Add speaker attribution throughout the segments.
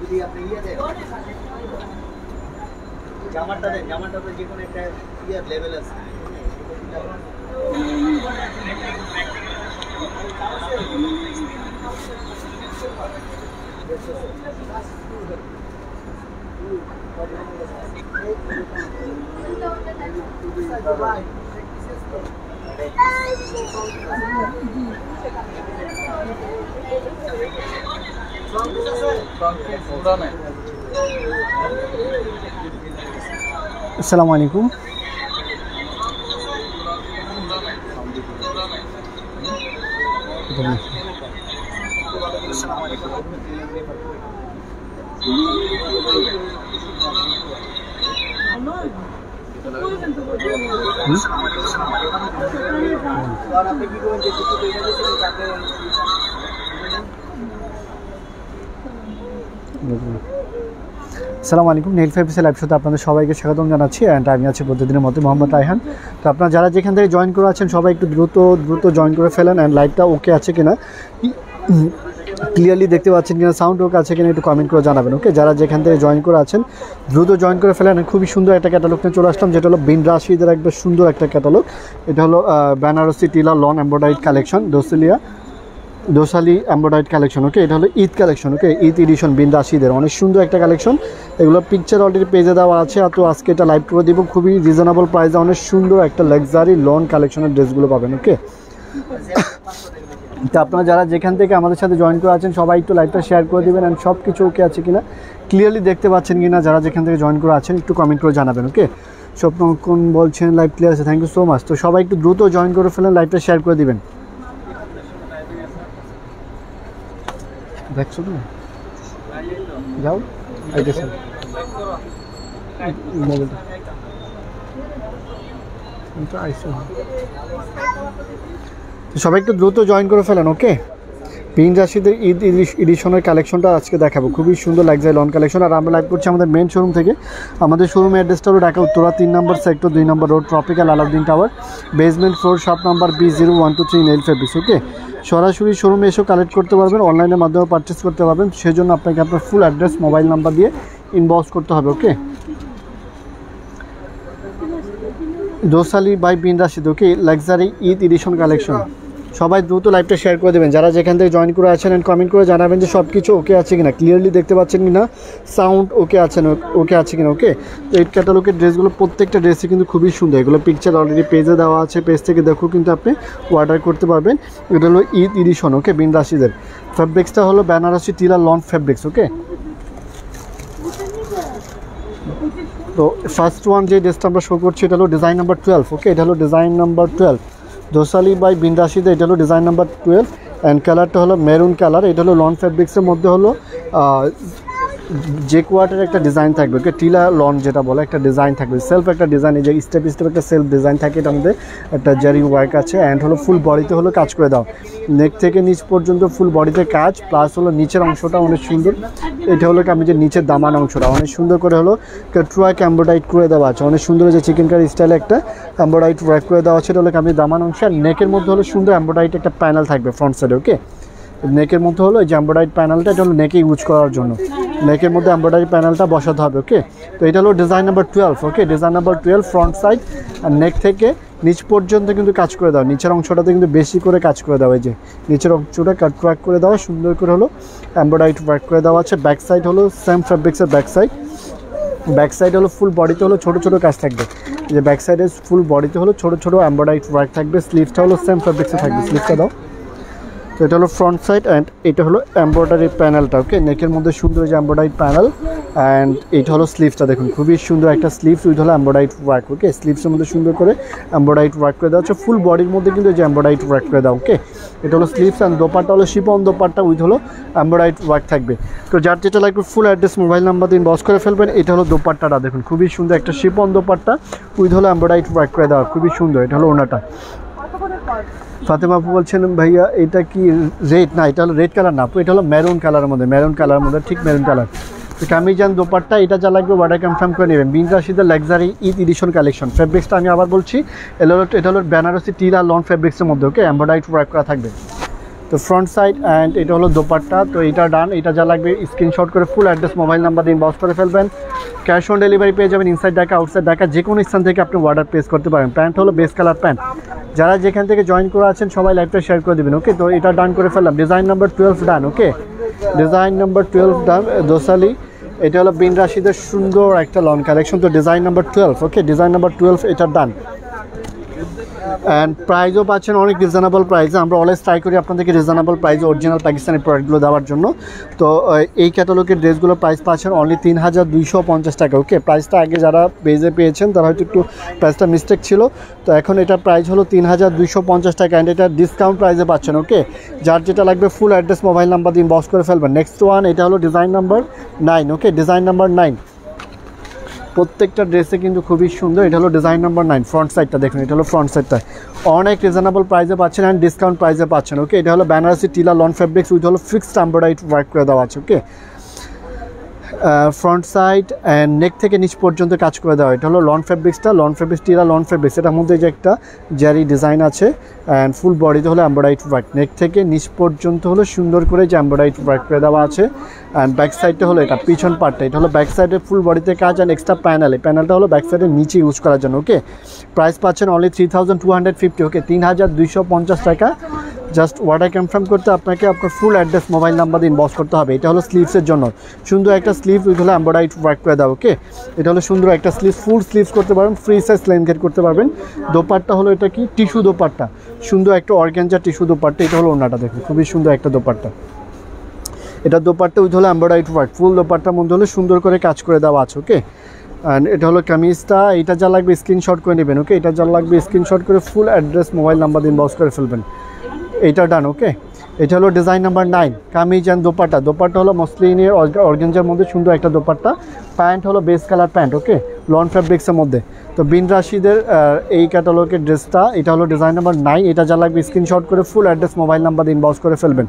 Speaker 1: যদি আপনি ইয়ে দেন জামাটা দেন জামাটা তো যে কোনো একটা ইয়ার লেভেল আছে
Speaker 2: আসসালামু আলাইকুম
Speaker 1: কারণ আপনি তাকে
Speaker 2: আলাইকুম নেল ফাইভসের লাইভ শোতে আপনাদের সবাইকে স্বাগতম জানাচ্ছি অ্যান্ড আমি আছি প্রতিদিনের মতো মোহাম্মদ রায়হান। তো আপনারা যারা যেখান থেকে জয়েন করে আছেন, সবাই একটু দ্রুত দ্রুত জয়েন করে ফেলেন অ্যান্ড লাইভটা ওকে আছে কিনা। ক্লিয়ারলি দেখতে পাচ্ছেন কিনা সাউন্ড ওকে আছে কিনা একটু কমেন্ট করে জানাবেন ওকে যারা যেখান থেকে জয়েন করে আছেন, দ্রুত জয়েন করে ফেলেন। খুবই সুন্দর একটা ক্যাটালগ নিয়ে চলে আসলাম, যেটা হলো বিন রাশিদের একটা সুন্দর একটা ক্যাটালগ এটা হলো বেনারসি টিলা লন এম্ব্রয়ডারি কালেকশন দোসিলিয়া দোসালি এম্ব্রয়ডারি কালেকশন ওকে এটা হলো Eid collection okay Eid edition Bin রাশিদের অনেক সুন্দর একটা কালেকশন এগুলো পিকচার অলরেডি পেজে দেওয়া আছে, আর তো আজকে এটা লাইভ করে দিব। খুবই রিজনেবল প্রাইসে অনেক সুন্দর একটা লাক্সারি লন কালেকশনের ড্রেসগুলো পাবেন ওকে তো আপনারা যারা যেখান থেকে আমাদের সাথে জয়েন করে আছেন, সবাই একটু লাইভটা শেয়ার করে দেবেন অ্যান্ড সব কিছু ওকে আছে কিনা? ক্লিয়ারলি দেখতে পাচ্ছেন কিনা যারা যেখান থেকে জয়েন করে আছেন, একটু কমেন্ট করে জানাবেন ওকে স্বপ্ন কোন বলছেন লাইভ ক্লিয়ার আছে থ্যাংক ইউ সো মাচ তো সবাই একটু দ্রুত জয়েন করে ফেলেন লাইভটা শেয়ার করে দিবেন। দেখছ তো যাও সবাই একটু দ্রুত জয়েন করে ফেলেন ওকে পিন রাশিদের ঈদ এডিশনের কালেকশনটা আজকে দেখাবো। খুবই সুন্দর লাগছে লন কালেকশন আর আমরা লাইভ করছি আমাদের মেন শোরুম থেকে। আমাদের শোরুমের অ্যাড্রেসটা হলো ঢাকা উত্তরা, তিন নম্বর সেক্টর দুই নম্বর road tropical Alauddin tower basement floor shop number B zero one two three Nile fabrics okay সরাসরি শোরুমে এসেও কালেক্ট করতে পারবেন অনলাইনের মাধ্যমে পারচেস করতে পারবেন। সেজন্য আপনাকে আপনার ফুল অ্যাড্রেস মোবাইল নাম্বার দিয়ে ইনবক্স করতে হবে okay Dosaali by Bin Rashid okay luxury Eid edition collection সবাই দ্রুত লাইভটা শেয়ার করে দেবেন। যারা যেখান থেকে জয়েন করে আছেন অ্যান্ড কমেন্ট করে জানাবেন যে সব কিছু ওকে আছে কিনা। ক্লিয়ারলি দেখতে পাচ্ছেন কিনা? সাউন্ড ওকে আছেন ওকে আছে কিনা ওকে তো এই ক্যাটালগের ড্রেসগুলো প্রত্যেকটা ড্রেসই কিন্তু খুবই সুন্দর। এগুলো পিকচার অলরেডি পেজে দেওয়া আছে পেজ থেকে দেখো কিন্তু আপনি অর্ডার করতে পারবেন। এটা হলো ঈদ ইডিশন ওকে বিন রাশিদের ফ্যাব্রিক্সটা হলো বেনারসি টিলা লন ফ্যাব্রিক্স ওকে তো ফার্স্ট ওয়ান যে ড্রেসটা আমরা শো করছি, এটা হলো ডিজাইন নাম্বার টুয়েলভ ওকে এটা হলো design number twelve Dosaali by বিন্দাসিতে এটা হলো ডিজাইন নাম্বার টুয়েলভ অ্যান্ড কালারটা হলো মেরুন কালার এটা হলো লন ফ্যাব্রিক্সের মধ্যে হলো যে কোয়ার্টের একটা ডিজাইন থাকবে, ওকে টিলা লন যেটা বলে, একটা ডিজাইন থাকবে। সেলফ একটা ডিজাইন এই যে স্টেপ স্টেপ একটা সেলফ ডিজাইন থাকে এটার মধ্যে, একটা জারি ওয়ার্ক আছে অ্যান্ড হলো ফুল বডিতে হলো কাজ করে দাও। নেক থেকে নিচ পর্যন্ত ফুল বডিতে কাজ প্লাস হলো নিচের অংশটা অনেক সুন্দর। এটা হলো আমি যে নিচের দামান অংশটা, অনেক সুন্দর করে হলো ট্রুয়াক এম্ব্রয়ডাইট করে দেওয়া আছে। অনেক সুন্দর যে চিকেন কারি স্টাইলে একটা এম্ব্রয়ডাইট ওয়ার্ক করে দেওয়া আছে, এটা হলো আমি দামান অংশ, আর নেকের মধ্যে হলো সুন্দর এম্ব্রয়ডাইট একটা প্যানেল থাকবে ফ্রন্ট সাইডে ওকে নেকের মধ্যে হলো এই যে এম্ব্রয়ডারি প্যানেলটা এটা হলো নেকে ইউজ করার জন্য। নেকের মধ্যে এম্ব্রয়ডারি প্যানেলটা বসাতে হবে ওকে তো এটা হলো design number twelve okay design number twelve front side আর নেক থেকে নিচ পর্যন্ত কিন্তু কাজ করে দাও নিচের অংশটাতে কিন্তু বেশি করে কাজ করে দেওয়া যে নিচের অংশটা কাট ওয়ার্ক করে দেওয়া, সুন্দর করে হলো এম্ব্রয়ডারি ওয়ার্ক করে দেওয়া আছে। ব্যাক সাইড হলো সেম ফ্যাব্রিক্সের ব্যাক সাইড ব্যাক সাইড হলো ফুল বডিতে হলো ছোটো ছোটো কাজ থাকবে। যে ব্যাক সাইডে ফুল বডিতে হলো ছোটো ছোটো এম্ব্রয়ডারি ওয়ার্ক থাকবে। স্লিভটা হলো সেম ফ্যাব্রিক্সে থাকবে। স্লিভটা দাও। তো এটা হলো ফ্রন্ট সাইড অ্যান্ড এটা হলো এম্ব্রয়ডারি প্যানেলটা ওকে নেকের মধ্যে সুন্দর যে এম্ব্রয়ডারি প্যানেল অ্যান্ড এটা হলো স্লিভসটা দেখুন, খুবই সুন্দর একটা স্লিভস উইথ হলো এম্ব্রয়ডারি ওয়ার্ক ওকে স্লিভসের মধ্যে সুন্দর করে এম্ব্রয়ডারি ওয়ার্ক করে দেওয়া হচ্ছে। ফুল বডির মধ্যে কিন্তু যে এম্ব্রয়ডারি ওয়ার্ক করে দাও ওকে এটা হলো স্লিভস অ্যান্ড দোপারটা হলো শিপন দোপারটা উইথ হলো এম্ব্রয়ডারি ওয়ার্ক থাকবে। তো যার যেটা লাগবে ফুল অ্যাড্রেস মোবাইল নাম্বার দিন বস করে ফেলবেন। এটা হলো দোপাট্টাটা, দেখুন, খুবই সুন্দর একটা শিপন দোপাট্টা উইথ হলো এম্ব্রয়ডারি ওয়ার্ক করে দেওয়া, খুবই সুন্দর। এটা হলো ওনাটা। ফাতেমা আপু বলছেন, ভাইয়া, এটা কি রেড না, এটা হলো রেড কালার না আপু, এটা হলো মেরুন কালারের মধ্যে মেরুন কালারের মধ্যে, ঠিক মেরুন কালার কামিজান দোপাট্টা, এটা যা লাগবে অর্ডার কনফার্ম করে নেবেন। বিন রাশিদের লাক্সারি ঈদ এডিশন কালেকশন ফেব্রিক্সটা আমি আবার বলছি এটা হলো এটা হলো বেনারসি টিলা লন ফেব্রিক্সের মধ্যে ওকে এম্ব্রয়ডারি ওয়ার্ক করা থাকবে। তো ফ্রন্ট সাইড অ্যান্ড এটা হলো দোপাট্টা। তো এটা ডান এটা যা লাগবে স্ক্রিনশট করে ফুল অ্যাড্রেস মোবাইল নাম্বার দিয়ে ইনবক্স করে ফেলবেন। ক্যাশ অন ডেলিভারি পেয়ে যাবেন ইনসাইড ঢাকা আউটসাইড ঢাকা যে কোনো স্থান থেকে আপনি অর্ডার প্লেস করতে পারেন। প্যান্ট হলো বেস কালার প্যান্ট যারা যেখান থেকে জয়েন করে আছেন, সবাই লাইভটা শেয়ার করে দেবেন ওকে তো এটা ডান করে ফেললাম। Design number twelve done okay design number twelve done Dosaali. এটা হলো বিন রাশিদের সুন্দর একটা লন কালেকশন তো design number twelve okay design number twelve এটা ডান অ্যান্ড প্রাইজও পাচ্ছেন, অনেক রিজনেবল প্রাইসে আমরা অলওয়েজ ট্রাই করি আপনাদেরকে রিজনেবল প্রাইসে অরিজিনাল পাকিস্তানি প্রোডাক্টগুলো দেওয়ার জন্য। তো এই ক্যাটালগের ড্রেসগুলো প্রাইস পাচ্ছেন অনলি তিন হাজার দুইশো পঞ্চাশ টাকা ওকে প্রাইসটা আগে যারা পেজে পেয়েছেন, তারা হয়তো একটু প্রাইসটা মিস্টেক ছিল। তো এখন এটা প্রাইস হলো তিন হাজার দুইশো পঞ্চাশ টাকা অ্যান্ড এটা ডিসকাউন্ট প্রাইসে পাচ্ছেন ওকে যার যেটা লাগবে ফুল অ্যাড্রেস মোবাইল নাম্বার দিয়ে বক্স করে ফেলবেন। নেক্সট ওয়ান এটা হলো design number nine okay design number nine প্রত্যেকটা ড্রেসে কিন্তু খুবই সুন্দর। এটা হলো ডিজাইন নাম্বার নাইন ফ্রন্ট সাইডটা দেখুন, এটা হলো ফ্রন্ট সাইডটা অনেক রিজনেবল প্রাইসে পাচ্ছেন অ্যান্ড ডিসকাউন্ট প্রাইসে পাচ্ছেন ওকে এটা হলো বেনারসি টিলা লন ফেব্রিক্স উইথ হলো ফিক্সড এম্ব্রয়ডারি ওয়ার্ক করে দেওয়া আছে okay front side and neck থেকে নিচ পর্যন্ত কাজ করে দেওয়া এটা হলো লন ফেব্রিক্সটা লন ফেব্রিক্স টিলা লন ফেব্রিক্স এটার মধ্যে যে একটা জারি ডিজাইন আছে অ্যান্ড ফুল বডিতে হলো এম্ব্রয়ডারি ওয়ার্ক নেক থেকে নিচ পর্যন্ত হলো সুন্দর করে যে এম্ব্রয়ডারি ওয়ার্ক করে দেওয়া আছে অ্যান্ড ব্যাক সাইডটা হলো এটা, পিছন পার্টটা এটা হলো ব্যাক সাইডের ফুল বডিতে কাজ অ্যান্ড এক্সট্রা প্যানেল এই প্যানেলটা হলো ব্যাক সাইডের নিচে ইউজ করার জন্য ওকে প্রাইস পাচ্ছেন only three thousand two hundred fifty okay তিন হাজার দুইশো পঞ্চাশ টাকা। জাস্ট অর্ডার কনফার্ম করতে আপনাকে আপনার ফুল অ্যাড্রেস মোবাইল নাম্বার দিয়ে ইনবক্স করতে হবে। এটা হলো স্লিভসের জন্য। সুন্দর একটা স্লিভ উইথ হলো এম্ব্রয়ডারি ওয়ার্ক করে দাও ওকে এটা হলো সুন্দর একটা স্লিভ ফুল স্লিভস করতে পারবেন ফ্রি সাইজ লেন্থের করতে পারবেন। দোপারটা হলো এটা কি? টিস্যু দোপাট্টা। সুন্দর একটা অর্গ্যানজার টিস্যু দোপাট্টা। এটা হলো ওনাটা দেখুন, খুবই সুন্দর একটা দোপাট্টা। এটা দোপাট্টা উইথ হলো এম্ব্রয়ডারি ওয়ার্ক ফুল দোপাট্টার মধ্যে হলো সুন্দর করে কাজ করে দেওয়া আছে ওকে অ্যান্ড এটা হলো কামিজটা এটা যা লাগবে স্ক্রিনশট করে নেবেন ওকে এটা যা লাগবে স্ক্রিনশট করে ফুল অ্যাড্রেস মোবাইল নাম্বার দিয়ে ইনবক্স করে ফেলবেন। এইটা ডান ওকে এটা হলো design number nine kameez and dupatta. Dupatta হলো মসলিনের অর্গেঞ্জার মধ্যে সুন্দর একটা দোপাট্টা। প্যান্ট হলো base colour pant okay lawn ফ্যাব্রিক্সের মধ্যে। তো বিন রাশিদের এই ক্যাটালগের ড্রেসটা, এটা হলো ডিজাইন নাম্বার নাইন এটা যা লাগবে স্ক্রিনশট করে full address mobile number inbox করে ফেলবেন।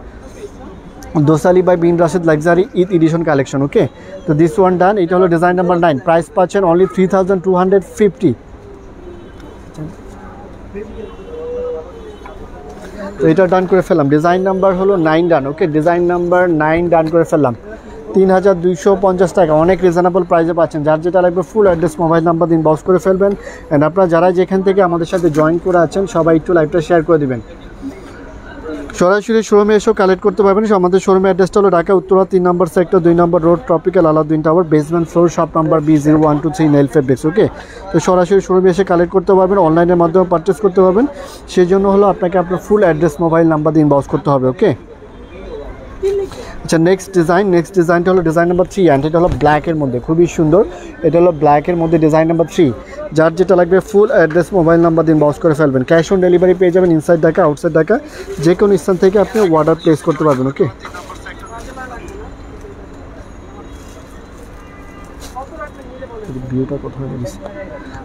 Speaker 2: Dosaali by Bin Rashid luxury Eid edition collection okay তো দিস ওয়ান ডান এটা হলো ডিজাইন নাম্বার নাইন প্রাইস পাচ্ছেন only three thousand two hundred fifty তো এটা ডান করে ফেললাম। ডিজাইন নাম্বার হলো nine done okay design number nine done করে ফেললাম। তিন হাজার দুইশো পঞ্চাশ টাকা, অনেক রিজনেবল প্রাইসে পাচ্ছেন। যার যেটা লাগবে ফুল অ্যাড্রেস মোবাইল নাম্বার দিন বক্স করে ফেলবেন। অ্যান্ড আপনারা যারা যেখান থেকে আমাদের সাথে জয়েন করে আছেন, সবাই একটু লাইভটা শেয়ার করে দিবেন। সরাসরি শোরুমে এসেও কালেক্ট করতে পারবেন। আমাদের শোরুমের অ্যাড্রেসটা হলো ঢাকা উত্তরা তিন নম্বর সেক্টর দুই নম্বর road tropical Alauddin tower basement floor shop number B zero one two three Nile fabrics okay তো সরাসরি শোরুমে এসে কালেক্ট করতে পারবেন অনলাইনের মাধ্যমে পারচেস করতে পারবেন। সেই জন্য হলো আপনাকে আপনার ফুল অ্যাড্রেস মোবাইল নাম্বার দিয়ে ইনবক্স করতে হবে ওকে আচ্ছা নেক্সট ডিজাইন নেক্সট ডিজাইনটা হলো ডিজাইন নাম্বার থ্রি অ্যান্ড এটা হলো ব্ল্যাকের মধ্যে, খুবই সুন্দর। এটা হলো ব্ল্যাকের মধ্যে ডিজাইন নাম্বার থ্রি যার যেটা লাগবে ফুল অ্যাড্রেস মোবাইল নাম্বার দিন বক্স করে ফেলবেন। ক্যাশ অন ডেলিভারি পেয়ে যাবেন ইনসাইড ঢাকা আউটসাইড ঢাকা। যে কোনো স্থান থেকে আপনি অর্ডার প্লেস করতে পারবেন ওকে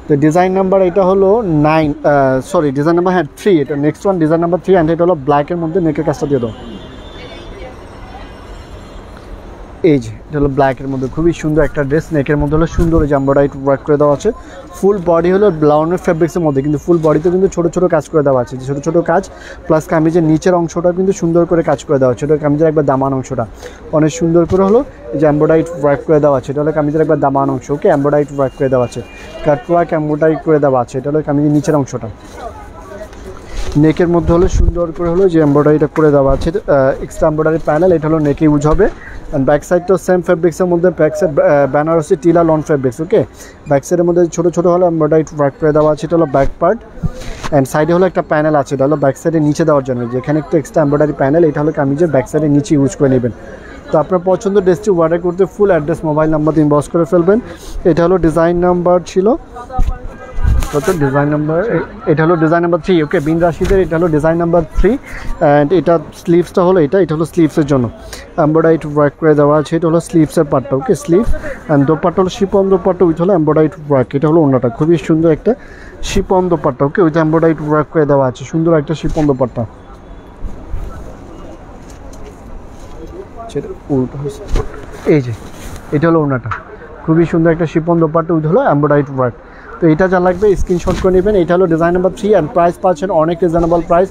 Speaker 2: তো ডিজাইন নাম্বার এটা হলো নাইন সরি ডিজাইন নাম্বার হ্যাঁ থ্রি এটা next one design number three and এটা হলো ব্ল্যাকের মধ্যে নেকের কাজটা দিয়ে দাও। এই যে, এটা হলো ব্ল্যাকের মধ্যে। খুবই সুন্দর একটা ড্রেস নেকের মধ্যে হলো সুন্দর এম্ব্রয়ডারি ওয়ার্ক করে দেওয়া আছে। ফুল বডি হলো ব্লাউনের ফেব্রিক্সের মধ্যে, কিন্তু ফুল বডিতে কিন্তু ছোটো ছোটো কাজ করে দেওয়া আছে। যে ছোটো ছোটো কাজ প্লাস কামিজের নিচের অংশটা কিন্তু সুন্দর করে কাজ করে দেওয়া আছে। কামিজের একবার দামান অংশটা। অনেক সুন্দর করে হলো এম্ব্রয়ডারি ওয়ার্ক করে দেওয়া আছে। এটা হলো কামিজের একবার দামান অংশ ওকে এম্ব্রয়ডারি ওয়ার্ক করে দেওয়া আছে। কাট ওয়ার্ক এম্ব্রয়ডারি করে দেওয়া আছে। এটা হলো কামিজের নিচের অংশটা। নেকের মধ্যে হলো সুন্দর করে হলো যে এমব্রয়ডারিটা করে দেওয়া আছে। এক্সট্রা এমব্রয়ডারি প্যানেল এটা হলো নেকে ইউজ হবে। অ্যান্ড ব্যাক সাইডটাও সেম ফেব্রিক্সের মধ্যে ব্যাক সাইড বেনারসি টিলা লন ফেব্রিক্স ওকে ব্যাক সাইডের মধ্যে ছোটো ছোটো হলো এমব্রয়ডারি ওয়ার্ক করে দেওয়া আছে, এটা হলো ব্যাক পার্ট অ্যান্ড সাইডে হলো একটা প্যানেল আছে, এটা হলো ব্যাক সাইডে নিচে দেওয়ার জন্য। যেখানে একটু এক্সট্রা এমব্রয়ডারি প্যানেল এটা হলো কামিজের ব্যাক সাইডে নিচে ইউজ করে নেবেন। তো আপনার পছন্দ ড্রেসটি অর্ডার করতে ফুল অ্যাড্রেস মোবাইল নাম্বার দিন বস করে ফেলবেন। এটা হলো ডিজাইন নাম্বার ছিল। কত ডিজাইন নাম্বার এটা হলো design number three okay Bin রাশিদের এটা হলো ডিজাইন নাম্বার থ্রি অ্যান্ড এটা স্লিভসটা হলো এটা এটা হলো স্লিভসের জন্য। এম্ব্রয়ডারি ওয়ার্ক করে দেওয়া আছে, এটা হলো স্লিভসের পার্টটা ওকে স্লিভ অ্যান্ড দোপাট্টা হলো শিপন দোপাট্টা উইথ হলো এম্ব্রয়ডারি ওয়ার্ক এটা হলো অন্যটা খুবই সুন্দর একটা chiffon dupatta okay with embroidery work করে দেওয়া আছে, সুন্দর একটা শিপন দোপাট্টা। এই যে, এটা হলো ওনাটা, খুবই সুন্দর একটা শিপন দোপাট্টা উইথ হলো এম্ব্রয়ডারি ওয়ার্ক তো এটা যা লাগবে স্ক্রিনশট করে নেবেন। এটা হলো design number three and price পাচ্ছেন অনেক reasonable price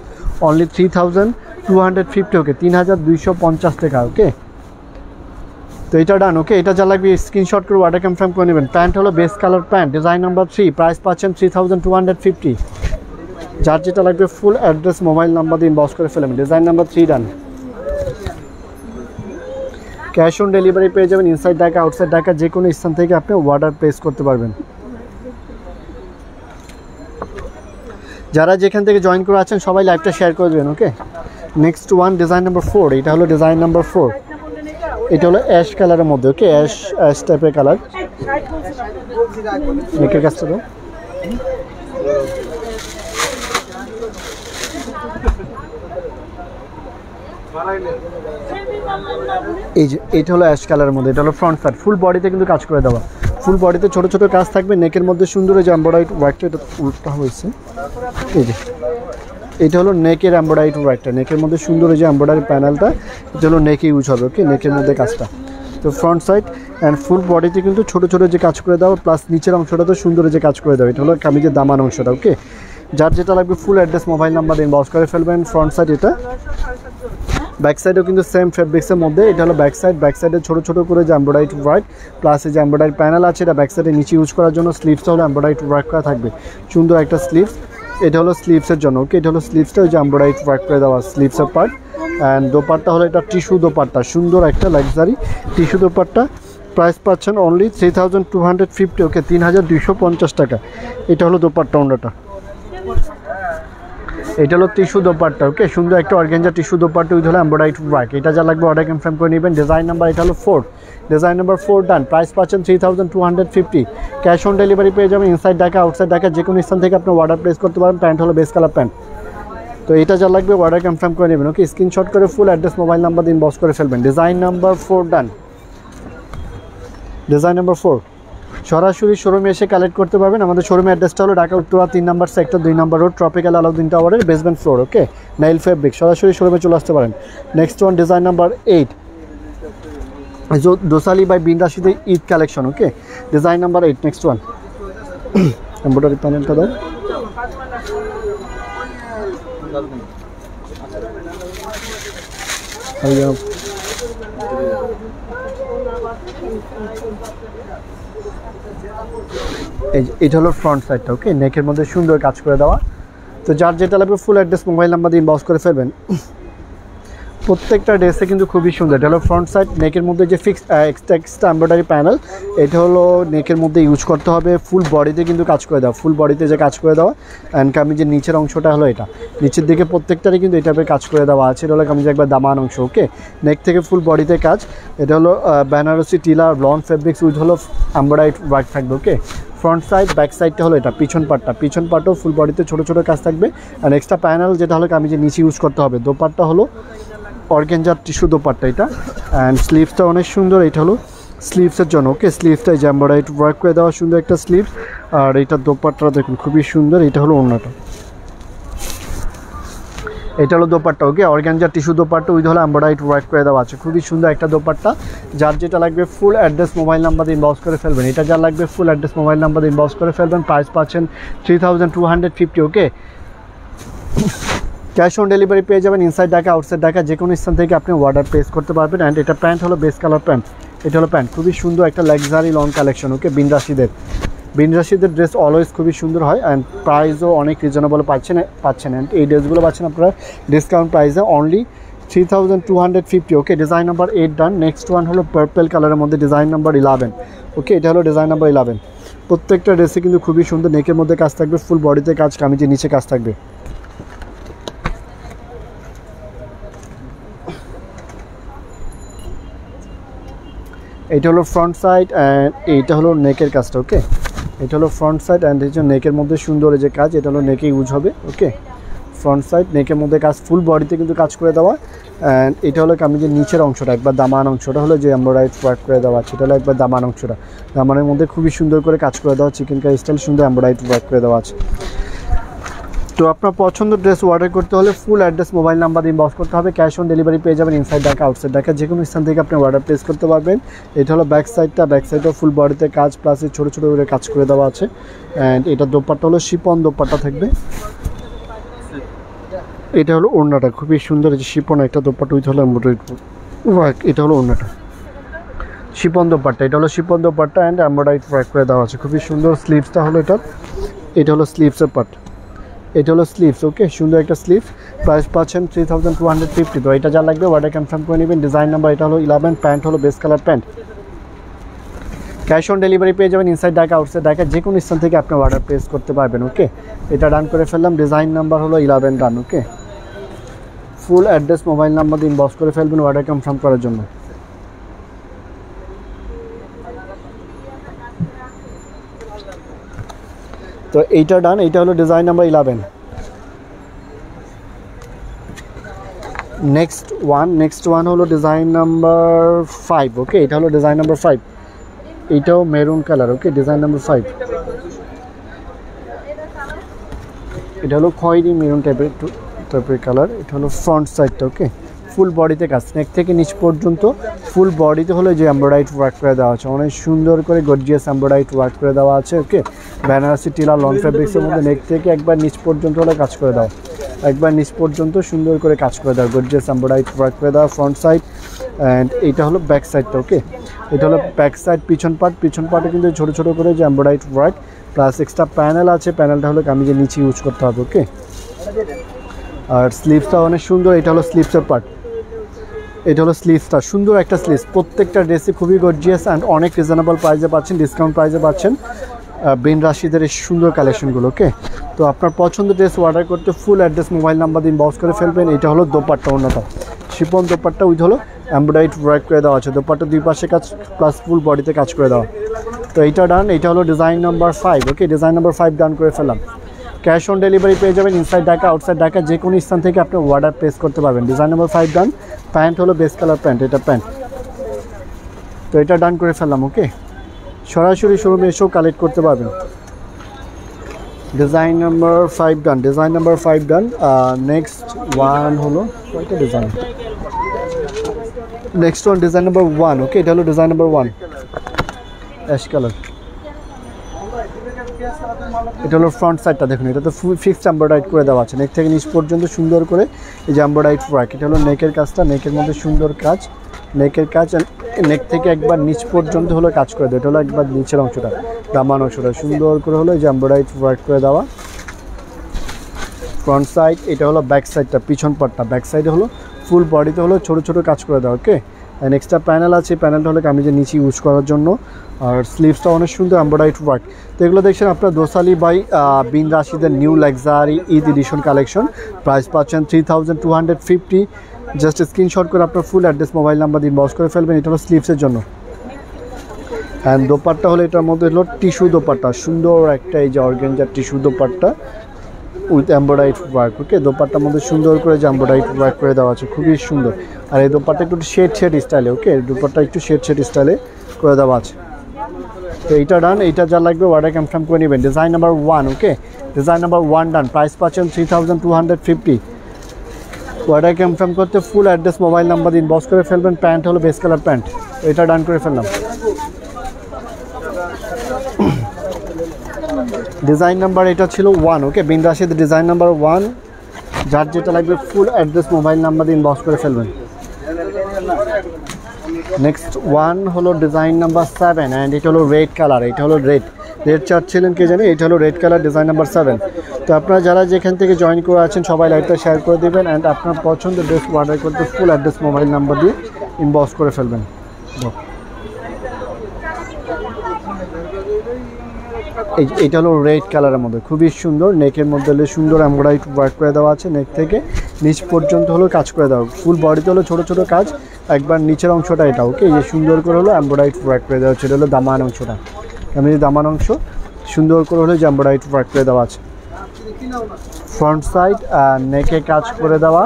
Speaker 2: only three thousand two hundred fifty okay তিন হাজার দুইশো পঞ্চাশ টাকা ওকে তো এটা ডান ওকে এটা যা লাগবে স্ক্রিনশট করে ওয়াটার কনফার্ম করে নেবেন। প্যান্ট হলো best colour pant design number three price পাচ্ছেন three thousand two hundred fifty যার যেটা লাগবে ফুল অ্যাড্রেস মোবাইল নাম্বার দিয়ে ইনবক্স করে ফেলবেন design number three done cash on delivery পেয়ে যাবেন ইনসাইড ঢাকা আউটসাইড ঢাকা যে কোনো স্থান থেকে আপনি অর্ডার প্লেস করতে পারবেন। যারা যেখান থেকে জয়েন করে আছেন, সবাই লাইভটা শেয়ার করে দেবেন okay next one design number four এটা হলো ডিজাইন নাম্বার ফোর এটা হলো অ্যাশ কালারের মধ্যে ওকে অ্যাশ অ্যাশ টাইপের কালার নেকের কাজটা তো এই যে, এটা হলো অ্যাশ কালারের মধ্যে, এটা হলো ফ্রন্ট সাইড ফুল বডিতে কিন্তু কাজ করে দেওয়া। ফুল বডিতে ছোট ছোট কাজ থাকবে নেকের মধ্যে সুন্দর যে এম্বয়ডারি ওয়ার্কটা এটা উল্টা হয়েছে। এই যে, এটা হলো নেকের এম্বয়ডারি ওয়ার্কটা নেকের মধ্যে সুন্দর যে এম্বয়ডারি প্যানেলটা এটা হলো নেকে ইউজ হবে ওকে নেকের মধ্যে কাজটা। তো ফ্রন্ট সাইড অ্যান্ড ফুল বডিতে কিন্তু ছোট ছোট যে কাজ করে দেওয়া প্লাস নিচের অংশটা তো সুন্দর যে কাজ করে দেওয়া, এটা হলো কামিজের দামান অংশটা ওকে যার যেটা লাগবে full address mobile number inbox করে ফেলবেন ফ্রন্ট সাইড এটা। ব্যাক সাইডেও কিন্তু সেম ফেব্রিক্সের মধ্যে। এটা হলো ব্যাক সাইড ব্যাক সাইডে ছোটো ছোটো করে যে এম্ব্রয়ডারি ওয়ার্ক প্লাস এই যে এম্ব্রয়ডারি প্যানেল আছে, এটা ব্যাক সাইডে নিচে ইউজ করার জন্য স্লিভসটা হলো এম্ব্রয়ডারি ওয়ার্ক করা থাকবে। সুন্দর একটা স্লিভস এটা হলো স্লিভসের জন্য ওকে এটা হলো স্লিভসটা ওই যে এম্ব্রয়ডারি ওয়ার্ক করে দেওয়া স্লিভসের পার্ট অ্যান্ড দোপাট্টা হলো এটা টিস্যু দোপাট্টা। সুন্দর একটা লাক্সারি টিস্যু দোপাট্টা। প্রাইস পাচ্ছেন only three thousand two hundred fifty okay তিন হাজার দুইশো পঞ্চাশ টাকা। এটা হলো দোপাট্টা অন্যটা এটা হলো টিস্যু দোপাট্টা ওকে সুন্দর একটা অর্গেঞ্জা টিস্যু দোপাট্টা উইথ হলো এম্ব্রয়ডারি ওয়ার্ক এটা যা লাগবে অর্ডার কনফার্ম করে নেবেন। ডিজাইন নাম্বার এটা হলো four design number four done price পাচ্ছেন three thousand two hundred fifty cash on delivery পেয়ে যাবেন ইনসাইড ঢাকা আউটসাইড ঢাকা যে কোনো স্থান থেকে আপনি অর্ডার প্লেস করতে পারেন। প্যান্ট হলো বেস কালার প্যান্ট তো এটা যা লাগবে অর্ডার কনফার্ম করে নেবেন ওকে স্ক্রিনশট করে ফুল অ্যাড্রেস মোবাইল নাম্বার দিন বস করে ফেলবেন। Design number four done design number four সরাসরি শোরুমে এসে কালেক্ট করতে পারবেন। আমাদের শোরুমের অ্যাড্রেসটা হলো ঢাকা উত্তরা তিন নম্বর সেক্টর দুই নম্বর রোড ট্রপিক্যাল আলাউদ্দিন টাওয়ারের basement floor okay Nile fabric সরাসরি শোরুমে চলে আসতে পারেন। Next one design number eight Dosaali by Bin বিন্দাসিতে Eid collection okay design number eight next one embroidery প্যানেলটা দাও। যাও এই এটা হলো ফ্রন্ট সাইডটা ওকে নেকের মধ্যে সুন্দর কাজ করে দেওয়া। তো যার যেটা লাগবে ফুল অ্যাড্রেস মোবাইল নাম্বার দিয়ে ইনবক্স করে ফেলবেন। প্রত্যেকটা ড্রেসে কিন্তু খুবই সুন্দর। এটা হলো ফ্রন্ট সাইড নেকের মধ্যে যে ফিক্স এক্সট্রা এম্ব্রয়ডারি প্যানেল এটা হলো নেকের মধ্যে ইউজ করতে হবে ফুল বডিতে কিন্তু কাজ করে দেওয়া ফুল বডিতে যে কাজ করে দেওয়া অ্যান্ড কামিজের নিচের অংশটা হলো এটা। নিচের দিকে প্রত্যেকটারই কিন্তু টাইপের কাজ করে দেওয়া আছে, এটা হলো কামিজের একবার দামান অংশ ওকে নেক থেকে ফুল বডিতে কাজ, এটা হলো বেনারসি টিলা লন ফেব্রিক্স উইথ হলো এম্ব্রয়ডারি ওয়ার্ক থাকবে ওকে ফ্রন্ট সাইড ব্যাক সাইডটা হলো এটা, পিছন পার্টটা পিছন পার্টও ফুল বডিতে ছোটো ছোটো কাজ থাকবে আর এক্সট্রা প্যানেল যেটা হলো কামিজের নিচে ইউজ করতে হবে, দোপাট্টা হলো অর্গেঞ্জার টিস্যু দোপাট্টা এটা। অ্যান্ড স্লিভসটা অনেক সুন্দর, এটা হলো স্লিভসের জন্য। ওকে স্লিভসটা এম্ব্রয়ডারি ওয়ার্ক করে দেওয়া সুন্দর একটা স্লিভস আর এটা দোপাট্টাটা দেখুন, খুবই সুন্দর, এটা হলো অন্যটা এটা হলো dupatta okay organza tissue dupatta with হলো এম্ব্রয়ডারি ওয়ার্ক করে দেওয়া আছে। খুবই সুন্দর একটা দোপাট্টা। যার যেটা লাগবে ফুল অ্যাড্রেস মোবাইল নাম্বার দিয়ে ইনবক্স করে ফেলবেন। এটা যার লাগবে ফুল অ্যাড্রেস মোবাইল নাম্বার দিয়ে ইনবক্স করে ফেলবেন। প্রাইস পাচ্ছেন three thousand two hundred fifty okay cash on delivery পেয়ে যাবেন ইনসাইড ঢাকা আউটসাইড ঢাকা যে কোনো স্থান থেকে আপনি অর্ডার প্লেস করতে পারবেন। অ্যান্ড এটা প্যান্ট হলো বেস কালার প্যান্ট এটা হলো প্যান্ট খুবই সুন্দর একটা লাক্সারি লং কালেকশন ওকে বিনরাশিদের বিনরাশিদের ড্রেস অলওয়েজ খুবই সুন্দর হয় অ্যান্ড প্রাইসও অনেক রিজনেবল পাচ্ছেন পাচ্ছেন। অ্যান্ড এই ড্রেসগুলো পাচ্ছেন আপনারা ডিসকাউন্ট প্রাইসে only three thousand two hundred fifty okay design number eight done next one হলো পার্পেল কালারের মধ্যে ডিজাইন নাম্বার ইলেভেন ওকে এটা হলো ডিজাইন নাম্বার ইলেভেন প্রত্যেকটা ড্রেসে কিন্তু খুবই সুন্দর। নেকের মধ্যে কাজ থাকবে ফুল বডিতে কাজ, কামিজের নিচে কাজ থাকবে। এটা হলো ফ্রন্ট সাইড অ্যান্ড এইটা হলো নেকের কাজটা ওকে এটা হলো ফ্রন্ট সাইড অ্যান্ড এই যে নেকের মধ্যে সুন্দর যে কাজ, এটা হলো নেকে ইউজ হবে ওকে ফ্রন্ট সাইড নেকের মধ্যে কাজ ফুল বডিতে কিন্তু কাজ করে দেওয়া অ্যান্ড এটা হলো কামিজের নিচের অংশটা, একবার দামান অংশটা হলো যে এমব্রয়ডারি ওয়ার্ক করে দেওয়া এটা হলো একবার দামান অংশটা। দামানের মধ্যে খুবই সুন্দর করে কাজ করে দেওয়া চিকেন কারি স্টাইল সুন্দর এমব্রয়ডারি ওয়ার্ক করে দেওয়া আছে। তো আপনার পছন্দ ড্রেস অর্ডার করতে হলে full address mobile number inbox করতে হবে ক্যাশ অন ডেলিভারি পেয়ে যাবেন ইনসাইড ঢাকা আউটসাইড ঢাকা যে কোনো স্থান থেকে আপনি অর্ডার প্লেস করতে পারবেন। এটা হলো ব্যাক সাইডটা ব্যাক সাইডও ফুল বডিতে কাজ প্লাস ছোটো ছোটো করে কাজ করে দেওয়া আছে। অ্যান্ড এটা দোপাট্টা হলো শিপন দোপাট্টা থাকবে। এটা হলো ওড়নাটা, খুবই সুন্দর যে শিপন একটা দোপাট্টা উইথ হলো ওয়ার্ক এটা হলো ওড়নাটা। শিপন দোপাট্টা, এটা হলো chiffon dupatta and embroidery work করে দেওয়া আছে। খুবই সুন্দর স্লিভসটা হলো এটা এটা হলো স্লিভসের পার্ট এটা হলো স্লিভস ওকে সুন্দর একটা স্লিভ প্রাইস পাচ্ছেন three thousand two hundred fifty তো এটা যা লাগবে অর্ডার কনফার্ম করে নেবেন। ডিজাইন নাম্বার এটা হলো ইলেভেন প্যান্ট হলো best colour pant cash on delivery পেয়ে যাবেন ইনসাইড ঢাকা আউটসাইড ঢাকা যে কোনো স্থান থেকে আপনি অর্ডার প্লেস করতে পারবেন ওকে এটা ডান করে ফেললাম। ডিজাইন নাম্বার হলো eleven done okay full address mobile number দিন বক্স করে ফেলবেন অর্ডার কনফার্ম করার জন্য। তো এইটা ডান এইটা হলো design number eleven next one next one হলো ডিজাইন নাম্বার ফাইভ ওকে এটা হলো ডিজাইন নাম্বার ফাইভ এইটাও maroon colour okay design number five এটা হলো খয়েরি মেরুন টাইপের টাইপের কালার এটা হলো ফ্রন্ট সাইডটা ওকে ফুল বডিতে কাজ। নেক থেকে নিচ পর্যন্ত ফুল বডিতে হলো যে এমব্রয়ডারি ওয়ার্ক করে দেওয়া আছে। অনেক সুন্দর করে গর্জিয়াস এমব্রয়ডারি ওয়ার্ক করে দেওয়া আছে ওকে বেনারসি টিলা লং ফেব্রিক্সের মধ্যে নেক থেকে একবার নিচ পর্যন্ত হলে কাজ করে দেওয়া একবার নিচ পর্যন্ত সুন্দর করে কাজ করে দেওয়া গর্জিয়াস এমব্রয়ডারি ওয়ার্ক করে দেওয়া ফ্রন্ট সাইড অ্যান্ড এইটা হলো ব্যাক সাইডটা ওকে এটা হলো ব্যাক সাইড পিছন পার্ট পিছন পার্টে কিন্তু ছোটো ছোটো করে যে embroidery work plus extra panel আছে। প্যানেলটা হলো কামিজের নিচে ইউজ করতে হবে ওকে আর স্লিভসটা অনেক সুন্দর, এটা হলো স্লিভসের পার্ট এটা হলো স্লিভসটা সুন্দর একটা স্লিভস প্রত্যেকটা ড্রেসে খুবই গর্জিয়াস অ্যান্ড অনেক রিজনেবল প্রাইসে পাচ্ছেন ডিসকাউন্ট প্রাইসে পাচ্ছেন। বিন রাশিদের এই সুন্দর কালেকশনগুলো ওকে তো আপনার পছন্দের ড্রেস অর্ডার করতে ফুল অ্যাড্রেস মোবাইল নাম্বার দিন বক্স করে ফেলবেন। এটা হলো দোপাট্টা অন্যতম শিপন দোপাট্টা উইথ হলো এমব্রয়ডারি ওয়ার্ক করে দেওয়া আছে। দোপাট্টা দুই পাশে কাজ প্লাস ফুল বডিতে কাজ করে দেওয়া। তো এইটা ডান এটা হলো design number five okay design number five done করে ফেললাম। ক্যাশ অন ডেলিভারি পেয়ে যাবেন ইনসাইড ঢাকা আউটসাইড ঢাকা যে কোনো স্থান থেকে আপনি অর্ডার প্লেস করতে পারবেন। Design number five done pant হলো বেস্ট কালার প্যান্ট এটা প্যান্ট তো এটা ডান করে ফেললাম ওকে সরাসরি শোরুমে এসেও কালেক্ট করতে পারবেন। Design number five done design number five done next one হলো, কয়টা design next one design number one okay এটা হলো design number one ash colour এটা হলো ফ্রন্ট সাইডটা দেখুন এটা তো ফিক্সড এম্ব্রয়ডারি করে দেওয়া আছে। নেক থেকে নিচ পর্যন্ত সুন্দর করে এই যে এম্ব্রয়ডারি ওয়ার্ক এটা হলো নেকের কাজটা নেকের মধ্যে সুন্দর কাজ। নেকের কাজ নেক থেকে একবার নিচ পর্যন্ত হলো কাজ করে দেওয়া। এটা হলো একবার নিচের অংশটা, দামান অংশটা। সুন্দর করে হলো এই যে এম্ব্রয়ডারি ওয়ার্ক করে দেওয়া। ফ্রন্ট সাইড এটা হলো ব্যাক সাইডটা পিছন পাটটা ব্যাক সাইডে হলো ফুল বডিতে হলো ছোটো ছোটো কাজ করে দেওয়া ওকে অ্যান্ড এক্সট্রা প্যানেল আছে প্যানেলটা হলো কামিজের নিচে ইউজ করার জন্য। আর স্লিভসটা অনেক সুন্দর এম্ব্রয়ডারি ওয়ার্ক তো এগুলো দেখছেন আপনার দোসালি by bin রাশিদের new luxury Eid edition collection price পাচ্ছেন three thousand two hundred fifty just screenshot করে আপনার ফুল অ্যাড্রেস মোবাইল নাম্বার দিন বস করে ফেলবেন। এটা হলো স্লিভসের জন্য। অ্যান্ড দোপাট্টা হলো এটার মধ্যে হলো টিস্যু দোপাট্টা। সুন্দর একটা এই যে organza tissue dupatta. With embroidery work, okay? দোপাট্টার মধ্যে সুন্দর করে যে এম্ব্রয়ডারি ওয়ার্ক করে দেওয়া আছে, খুবই সুন্দর। আর এই দোপাট্টা একটু শেড শেড স্টাইলে, ওকে? দোপাট্টা একটু শেড শেড স্টাইলে করে দেওয়া আছে। তো এইটা ডান এইটা যা লাগবে অর্ডার কনফার্ম করে নেবেন। Design number one okay? Design number one done price পাচ্ছেন three thousand two hundred fifty order confirm করতে ফুল অ্যাড্রেস মোবাইল নাম্বার দিন বস করে ফেলবেন প্যান্ট হলো বেস কালার প্যান্ট এটা ডান করে ফেললাম। ডিজাইন নাম্বার এটা ছিল one okay Bin Rashid design number one যার যেটা লাগবে ফুল অ্যাড্রেস মোবাইল নাম্বার দিন বক্স করে ফেলবেন। নেক্সট ওয়ান হলো ডিজাইন নাম্বার সেভেন অ্যান্ড এটা হলো রেড কালার এটা হলো রেড রেড চার্ট ছিলেন কে জানে? এটা হলো red colour design number seven তো আপনারা যারা যেখান থেকে জয়েন করে আছেন, সবাই লাইভটা শেয়ার করে দেবেন অ্যান্ড আপনার পছন্দের ড্রেস অর্ডার করতে ফুল অ্যাড্রেস মোবাইল নাম্বার দিয়ে ইনবক্স করে ফেলবেন বাহ। এই এটা হলো রেড কালারের মধ্যে। খুবই সুন্দর। নেকের মধ্যে হলে সুন্দর এমব্রয়ডারি ওয়ার্ক করে দেওয়া আছে নেক থেকে। নিচ পর্যন্ত হলো কাজ করে দেওয়া। ফুল বডিতে হলো ছোটো ছোটো কাজ। একবার নিচের অংশটা এটা ওকে এই সুন্দর করে হলো এমব্রয়ডারি ওয়ার্ক করে দেওয়া হচ্ছে। এটা হলো দামান অংশটা। আমি দামান অংশ, সুন্দর করে হলো যে এমব্রয়ডারি ওয়ার্ক করে দেওয়া আছে। ফ্রন্ট সাইড নেকে কাজ করে দেওয়া।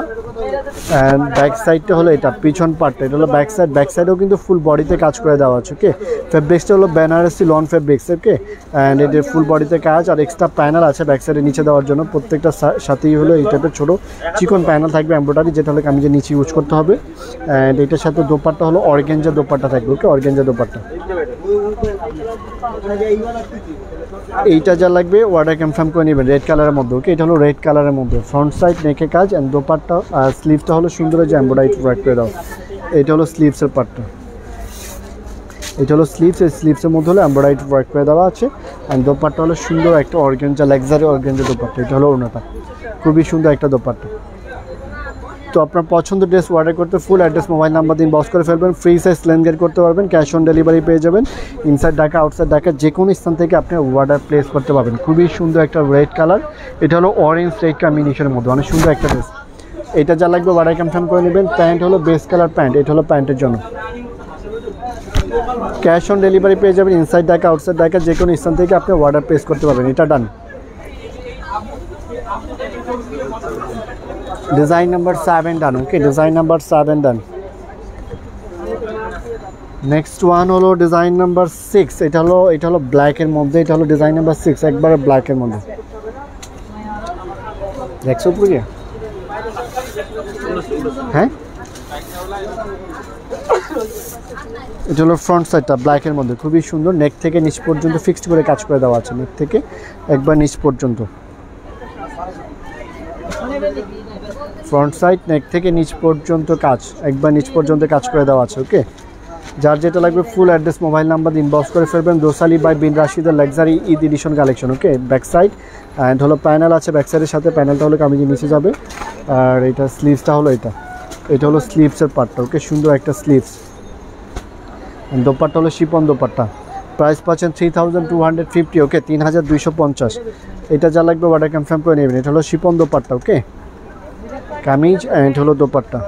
Speaker 2: অ্যান্ড ব্যাক সাইডটা হলো এটা, পিছন পার্টটা এটা হলো ব্যাক সাইড ব্যাক সাইডেও কিন্তু ফুল বডিতে কাজ করে দেওয়া আছে ওকে ফেব্রিক্সটা হলো Banarasi lawn fabrics okay and এদের ফুল বডিতে কাজ, আর এক্সট্রা প্যানেল আছে ব্যাক সাইডে নিচে দেওয়ার জন্য। প্রত্যেকটা সাথেই হলো এই টাইপের ছোটো চিকন প্যানেল থাকবে এমব্রয়ডারি যেটা হলো কামিজের নিচে ইউজ করতে হবে। অ্যান্ড এটার সাথে দোপাট্টা হলো অর্গেঞ্জা দোপাট্টা থাকবে ওকে অর্গেঞ্জা দোপাট্টা। এইটা যা লাগবে অর্ডার কনফার্ম করে নেবেন রেড কালারের মধ্যে ওকে এটা হলো রেড কালারের মধ্যে। ফ্রন্ট সাইড নেকে কাজ অ্যান্ড দোপাট্টা আর স্লিভটা হলো সুন্দর যে এম্ব্রয়ডারি ওয়ার্ক করে দাও। এটা হলো স্লিভসের পার্টটা এটা হলো স্লিভস এই স্লিভসের মধ্যে হলো এম্ব্রয়ডারি ওয়ার্ক করে দেওয়া আছে। অ্যান্ড দোপাট্টা হলো সুন্দর একটা অর্গেন অর্গেঞ্জা লাক্সারি অর্গেঞ্জা দোপাট্টা, এটা হলো ওনাটা খুবই সুন্দর একটা দোপাট্টা। তো আপনার পছন্দ ড্রেস অর্ডার করতে ফুল অ্যাড্রেস মোবাইল নাম্বার দিন বস করে ফেলবেন ফ্রি সাইজ লেনগেট করতে পারবেন ক্যাশ অন ডেলিভারি পেয়ে যাবেন। ইনসাইড ঢাকা আউটসাইড ঢাকা যে কোনো স্থান থেকে আপনি অর্ডার প্লেস করতে পারবেন। খুবই সুন্দর একটা রেড কালার এটা হলো অরেঞ্জ রেড কম্বিনেশনের মধ্যে অনেক সুন্দর একটা ড্রেস এটা যা লাগবে অর্ডার কনফার্ম করে নেবেন। প্যান্ট হলো বেস কালার প্যান্ট এটা হলো প্যান্টের জন্য। ক্যাশ অন ডেলিভারি পেয়ে যাবেন ইনসাইড ঢাকা আউটসাইড ঢাকা যে কোনো স্থান থেকে আপনি অর্ডার প্লেস করতে পারবেন। এটা done design number seven done okay design number seven done next one হলো ডিজাইন নাম্বার সিক্স এটা হলো এটা হলো ব্ল্যাকের মধ্যে, এটা হলো ডিজাইন নাম্বার সিক্স একবারে ব্ল্যাকের মধ্যে। দেখছ পুরো হ্যাঁ? এটা হলো ফ্রন্ট সাইডটা ব্ল্যাকের মধ্যে। খুবই সুন্দর। নেক থেকে নিচ পর্যন্ত ফিক্সড করে কাজ করে দেওয়া আছে। নেক থেকে একবার নিচ পর্যন্ত। ফ্রন্ট সাইড নেক থেকে নিচ পর্যন্ত কাজ, একবার নিচ পর্যন্ত কাজ করে দেওয়া আছে ওকে যার যেটা লাগবে full address mobile number inbox করে ফেলবেন। দোসালি by bin রাশিদের luxury Eid edition collection okay back side and হলো প্যানেল আছে ব্যাক সাইডের সাথে প্যানেলটা হলো কামিজে নিচে যাবে। আর এটা স্লিভসটা হলো এটা। এটা হলো স্লিভসের পার্টটা ওকে সুন্দর একটা স্লিভস দোপাট্টা হলো শিপন দোপাট্টা। প্রাইস পাচ্ছেন three thousand two hundred fifty okay তিন হাজার দুইশো পঞ্চাশ। এটা যা লাগবে অর্ডার কনফার্ম করে নেবেন। এটা হলো chiffon dupatta okay kameez and হলো দোপাট্টা।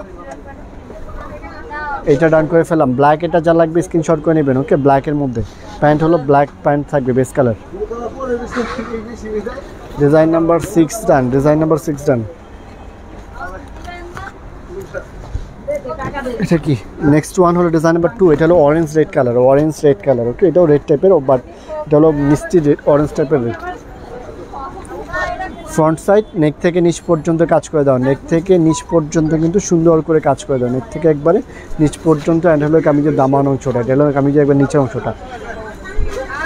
Speaker 2: এটা ডান করে ফেলাম ব্ল্যাক এটা যা লাগবে স্ক্রিনশট করে নেবেন ওকে ব্ল্যাকের মধ্যে। প্যান্ট হলো ব্ল্যাক প্যান্ট থাকবে base colour design number six done design number six done এটা কি? নেক্সট ওয়ান হলো ডিজাইন নাম্বার টু এটা হলো orange red colour orange red colour okay এটাও রেড টাইপের বাট এটা হলো মিষ্টি রেড অরেঞ্জ টাইপের রেড ফ্রন্ট সাইড, নেক থেকে নিচ পর্যন্ত কাজ করে দাও। নেক থেকে নিচ পর্যন্ত কিন্তু সুন্দর করে কাজ করে দাও। নেক থেকে একবারে নিচ পর্যন্ত অ্যান্ড হলো কামিজের দামান অংশটা, এটা হলো কামিজের একবার নিচের অংশটা।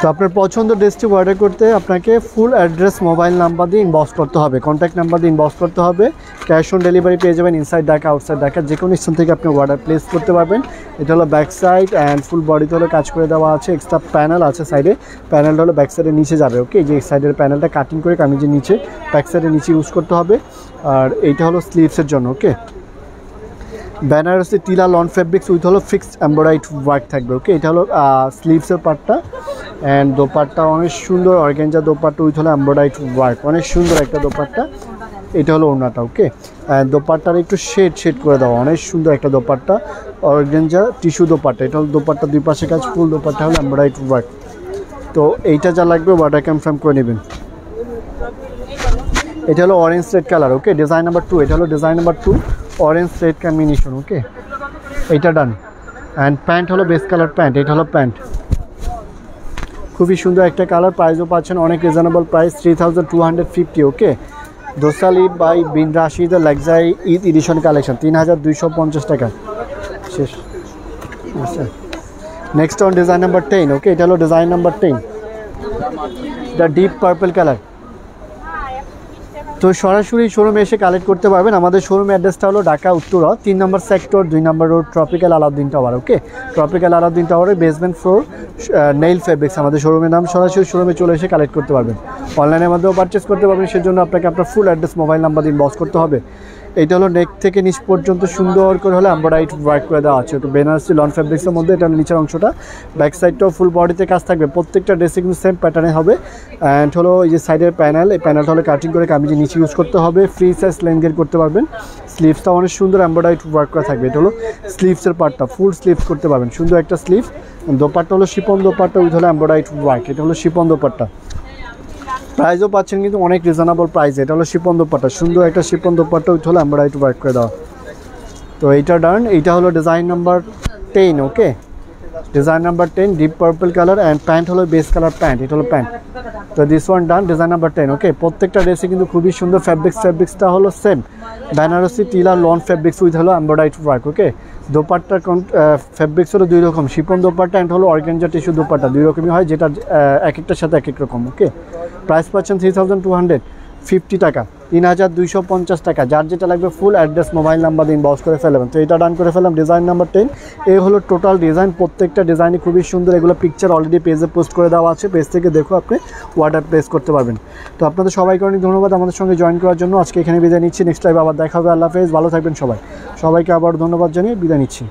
Speaker 2: তো আপনার পছন্দ ড্রেসটি অর্ডার করতে আপনাকে ফুল অ্যাড্রেস, মোবাইল নাম্বার দিয়ে ইনবক্স করতে হবে। কন্ট্যাক্ট নাম্বার দিয়ে ইনবক্স করতে হবে। ক্যাশ অন ডেলিভারি পেয়ে যাবেন ইনসাইড ঢাকা আউটসাইড ঢাকা যে কোনো স্থান থেকে আপনি অর্ডার প্লেস করতে পারবেন। এটা হলো ব্যাক সাইড অ্যান্ড ফুল বডিতে হলো কাজ করে দেওয়া আছে। এক্সট্রা প্যানেল আছে সাইডে প্যানেলটা হলো ব্যাক সাইডের নিচে যাবে ওকে যে সাইডের প্যানেলটা কাটিং করে কামিজের নিচে ব্যাক সাইডের নিচে ইউজ করতে হবে। আর এইটা হলো স্লিভসের জন্য okay Banarasi tilla lawn fabrics with হলো ফিক্সড এম্ব্রয়ডারি ওয়ার্ক থাকবে ওকে এটা হলো স্লিভসের পার্টটা অ্যান্ড দোপাট্টা অনেক সুন্দর অর্গেঞ্জা দোপাট্টা উইথ হলো এম্ব্রয়ডারি ওয়ার্ক অনেক সুন্দর একটা দোপাট্টা। এটা হলো ওনাটা ওকে দোপাট্টার একটু শেড শেড করে দেওয়া অনেক সুন্দর একটা দোপাট্টা। অর্গেঞ্জা টিস্যু দোপাট্টা, এটা হলো দোপাট্টা দুই পাশে কাজ, ফুল দোপাট্টা হলো এম্ব্রয়ডারি ওয়ার্ক তো এইটা যা লাগবে ওয়াটার কনফার্ম করে নেবেন। এটা হলো orange red colour okay design number two এটা হলো design number two orange red combination okay এইটা ডান অ্যান্ড প্যান্ট হলো বেস কালার প্যান্ট এটা হলো প্যান্ট খুবই সুন্দর একটা কালার প্রাইসও পাচ্ছেন অনেক reasonable price three thousand two hundred fifty okay Dosali by Bin Rashid luxury Eid edition collection তিন হাজার দুইশো পঞ্চাশ টাকা শেষ আচ্ছা next on design number ten okay এটা হলো ডিজাইন নাম্বার টেন এটা ডিপ পার্পল কালার তো সরাসরি শোরুমে এসে কালেক্ট করতে পারবেন। আমাদের শোরুম অ্যাড্রেসটা হলো ঢাকা উত্তরা, তিন নম্বর সেক্টর দুই নম্বর road tropical Alauddin tower okay tropical Alauddin টাওয়ারে বেসমেন্ট ফ্লোর নেইল ফেব্রিক্স আমাদের শোরুমের নাম সরাসরি শোরুমে চলে এসে কালেক্ট করতে পারবেন। অনলাইনের মাধ্যমেও পারচেস করতে পারবেন, সেজন্য আপনাকে আপনার ফুল অ্যাড্রেস মোবাইল নাম্বার দিন বস করতে হবে। এটা হলো নেক থেকে নিচ পর্যন্ত সুন্দর করে হলে এম্বরাইট ওয়ার্ক করে দেওয়া আছে। বেনারসি লন ফেব্রিক্সের মধ্যে, এটা নিচের অংশটা। ব্যাক সাইডটাও ফুল বডিতে কাজ থাকবে। প্রত্যেকটা ড্রেসে কিন্তু সেম প্যাটার্নে হবে। অ্যান্ড হলো এই যে সাইডের প্যানেল এই প্যানেলটা হলো কাটিং করে কামিজে নিচে ইউজ করতে হবে। ফ্রি সাইজ লেনগের করতে পারবেন। স্লিভসটা অনেক সুন্দর এম্বরাইট ওয়ার্ক করা থাকবে। এটা হলো স্লিভসের পার্টটা ফুল স্লিভস করতে পারবেন। সুন্দর একটা স্লিভ দোপাট্টা হলো শিপন দোপারটা উইথ হলো এম্বরাইট ওয়ার্ক এটা হলো শিপন দোপাট্টা। প্রাইসও পাচ্ছেন কিন্তু অনেক রিজনেবল প্রাইস এটা হলো শিপন দোপাট্টা। সুন্দর একটা শিপন দোপাট্টা উইথ হলো এম্বরাইট ওয়ার্ক করে দেওয়া। তো এইটা ডান এইটা হলো design number ten okay design number ten deep purple colour and pant হলো বেস কালার প্যান্ট এটা হলো প্যান্ট তো this one done design number ten okay প্রত্যেকটা ড্রেসে কিন্তু খুবই সুন্দর ফ্যাব্রিক্স ফ্যাব্রিক্সটা হলো same Banarasi Tila lawn fabrics with হলো এম্ব্রয়ডারি ওয়ার্ক ওকে দোপাট্টার ফ্যাব্রিক্স হলো দুই রকম। শিপন দোপাট্টা অ্যান্ড হলো অর্গেঞ্জা টিস্যু দোপাট্টা। দুই রকমই হয়, যেটা এক একটার সাথে এক এক রকম ওকে প্রাইস পাচ্ছেন three thousand two hundred fifty টাকা। তিন হাজার দুইশো পঞ্চাশ টাকা। যার যেটা লাগবে full address mobile number inbox করে ফেলবেন। তো এটা ডান করে ফেলাম ডিজাইন নাম্বার টেন এই হলো টোটাল ডিজাইন প্রত্যেকটা ডিজাইনই খুবই সুন্দর। এগুলো পিকচার অলরেডি পেজে পোস্ট করে দেওয়া আছে। পেজ থেকে দেখো আপনি অর্ডার প্লেস করতে পারবেন। তো আপনাদের সবাইকে অনেক ধন্যবাদ আমাদের সঙ্গে জয়েন করার জন্য। আজকে এখানে বিদায় নিচ্ছি। নেক্সট টাইম আবার দেখা হবে। আল্লাহ হাফেজ। ভালো থাকবেন সবাই। সবাইকে আবার ধন্যবাদ জানিয়ে বিদায় নিচ্ছি।